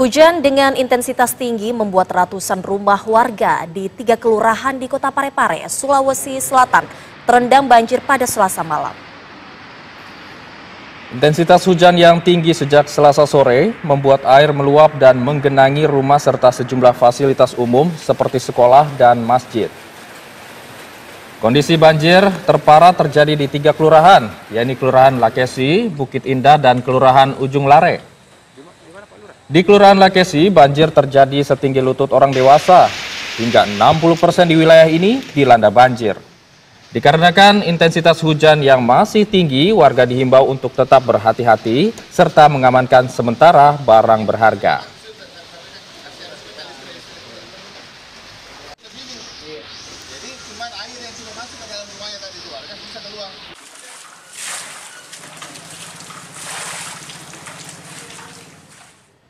Hujan dengan intensitas tinggi membuat ratusan rumah warga di tiga kelurahan di Kota Parepare, Sulawesi Selatan terendam banjir pada Selasa malam. Intensitas hujan yang tinggi sejak Selasa sore membuat air meluap dan menggenangi rumah serta sejumlah fasilitas umum seperti sekolah dan masjid. Kondisi banjir terparah terjadi di tiga kelurahan, yakni Kelurahan Lakesi, Bukit Indah, dan Kelurahan Ujung Lare. Di Kelurahan Lakesi, banjir terjadi setinggi lutut orang dewasa. Hingga 60% di wilayah ini dilanda banjir. Dikarenakan intensitas hujan yang masih tinggi, warga dihimbau untuk tetap berhati-hati serta mengamankan sementara barang berharga.